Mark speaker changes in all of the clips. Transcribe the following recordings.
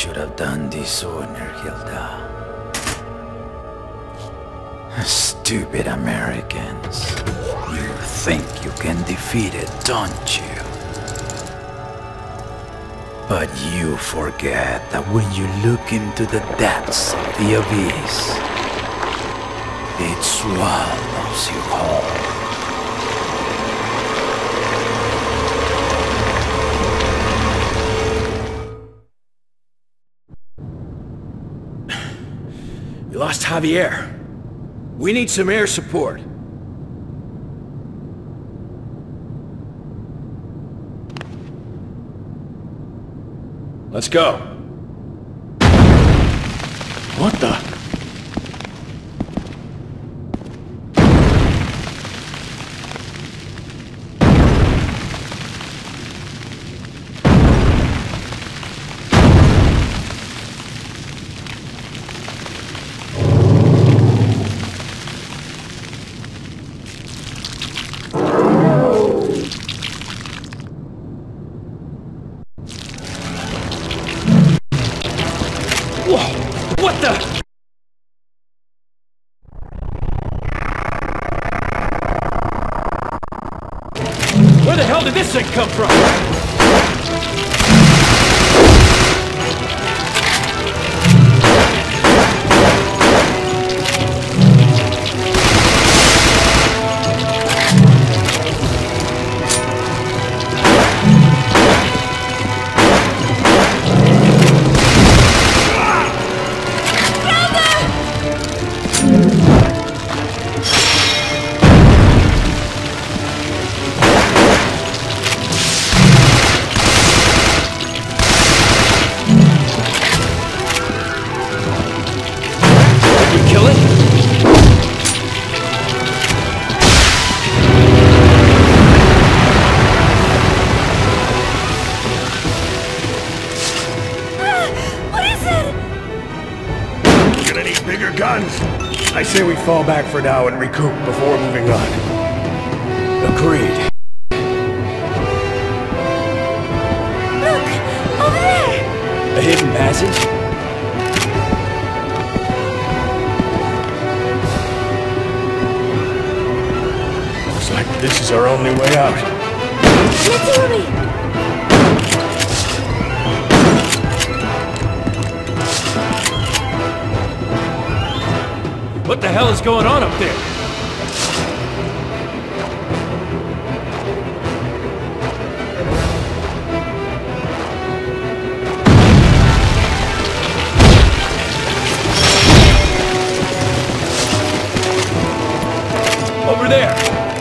Speaker 1: Should have done this sooner, Hilda. Uh, uh, stupid Americans. You think you can defeat it, don't you? But you forget that when you look into the depths of the abyss, it swallows you whole.
Speaker 2: Javier. We need some air support. Let's go. What the? Where the hell did this thing come from?
Speaker 3: Say we fall back for now and recoup before moving on.
Speaker 2: Agreed.
Speaker 4: Look! Over there!
Speaker 2: A hidden passage?
Speaker 3: Looks like this is our only way out.
Speaker 4: Let's
Speaker 2: What the hell is going on up there? Over there!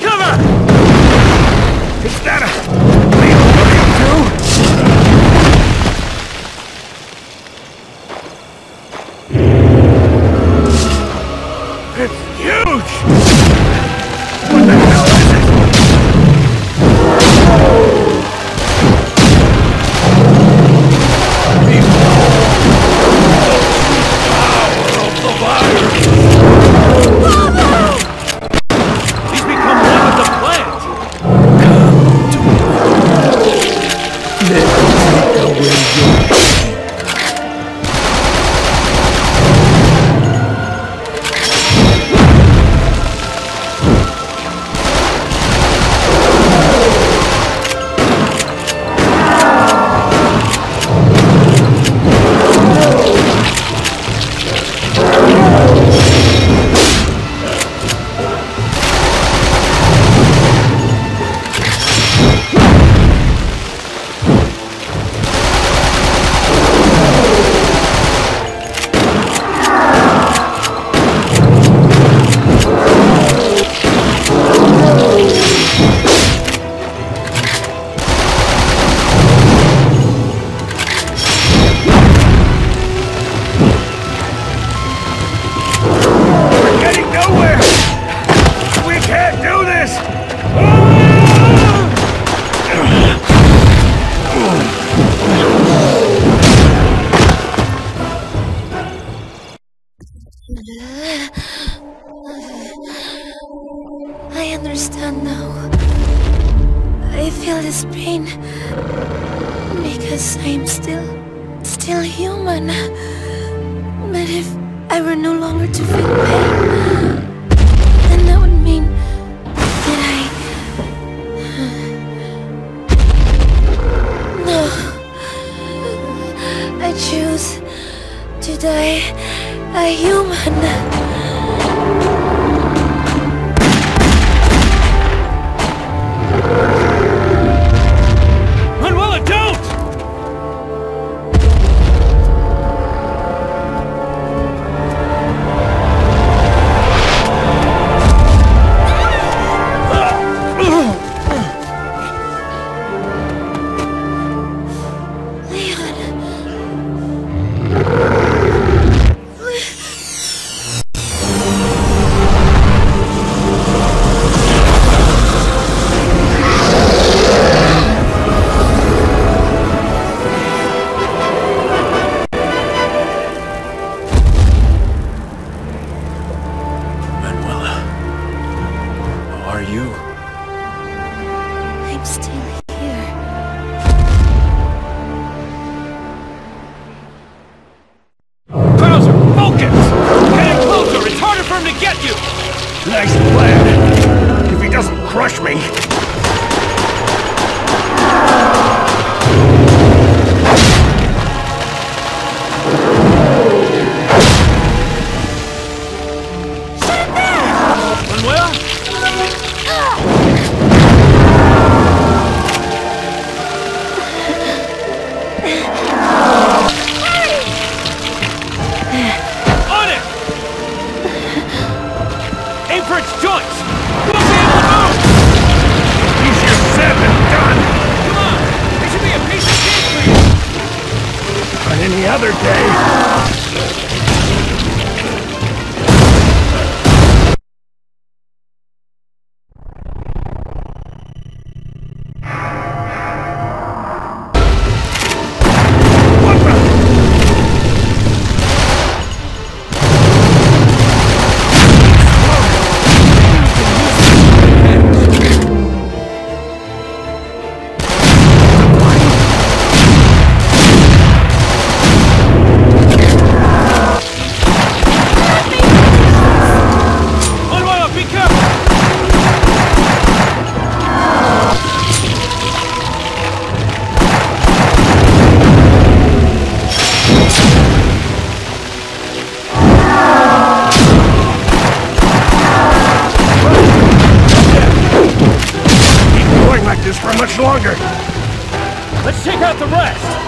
Speaker 2: Cover!
Speaker 3: Is that
Speaker 4: I understand now. I feel this pain because I'm still, still human. But if I were no longer to feel pain, then that would mean that I... No. I choose to die a human.
Speaker 3: Much longer.
Speaker 2: Let's take out the rest!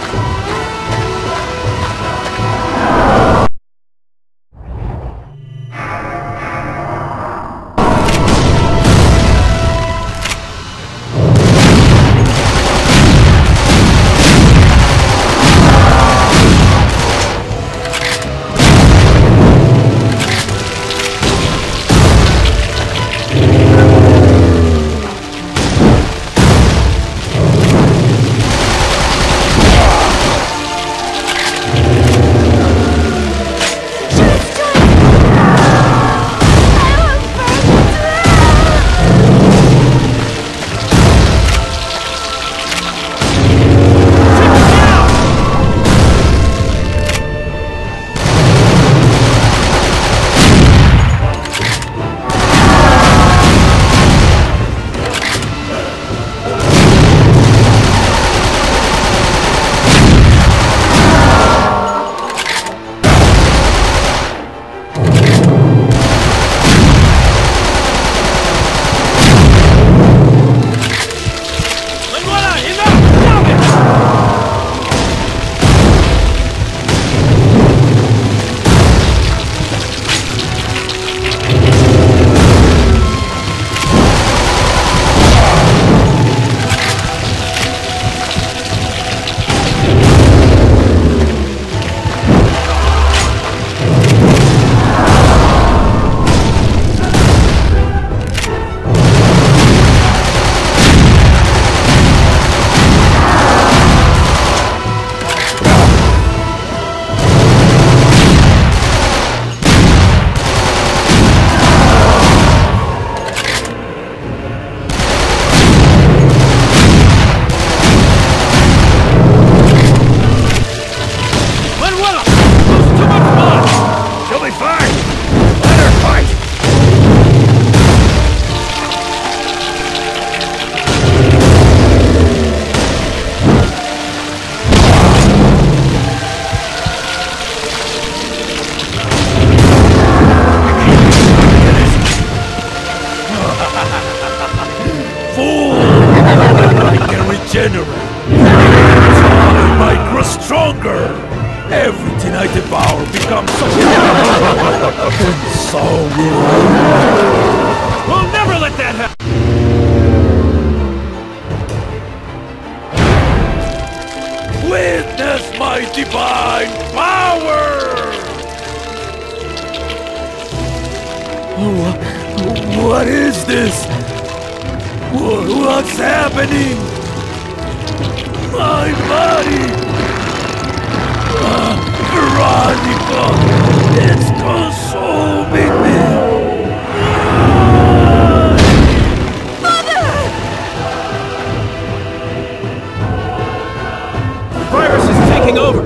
Speaker 1: Witness my divine power! Wha- What is this? What's happening? My body! Ah, Veronica! It's consuming me!
Speaker 2: Over!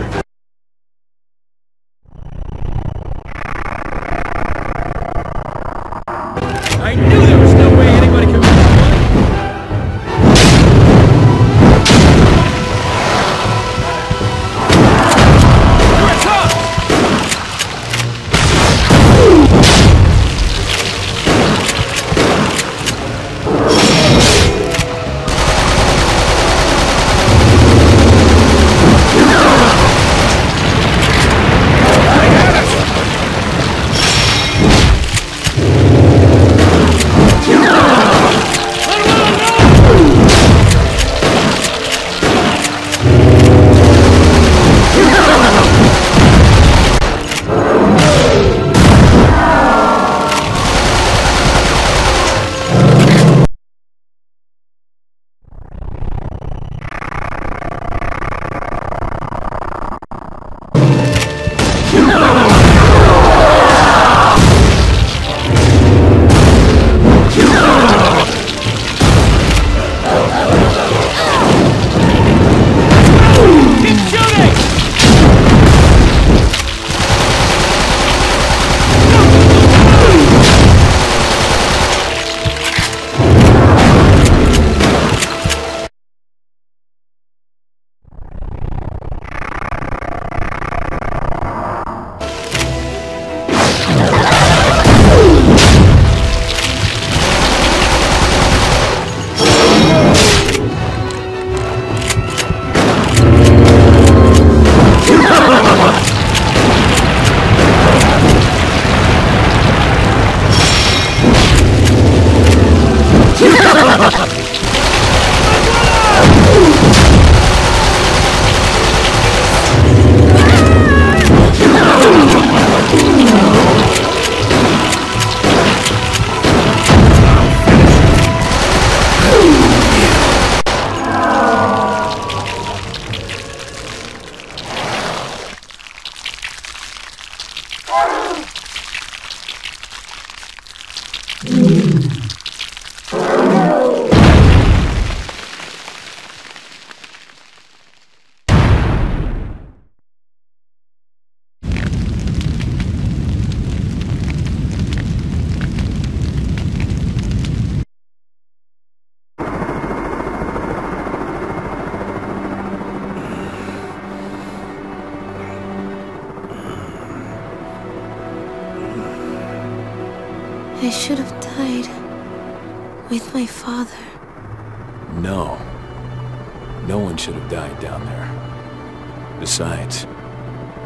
Speaker 1: No one should have died down there. Besides,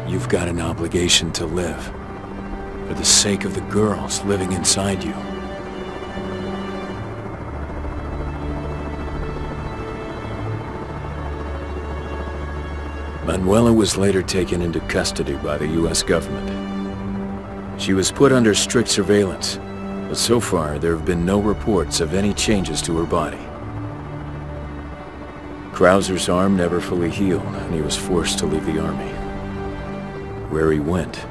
Speaker 1: you've got an obligation to live. For the sake of the girls living inside you. Manuela was later taken into custody by the U.S. government. She was put under strict surveillance, but so far there have been no reports of any changes to her body. Krauser's arm never fully healed, and he was forced to leave the army. Where he went,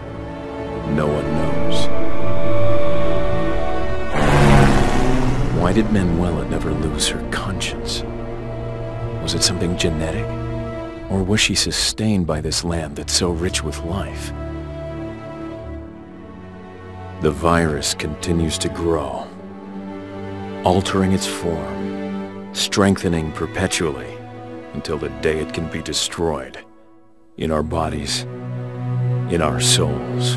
Speaker 1: no one knows. Why did Manuela never lose her conscience? Was it something genetic? Or was she sustained by this land that's so rich with life? The virus continues to grow, altering its form, strengthening perpetually until the day it can be destroyed in our bodies, in our souls.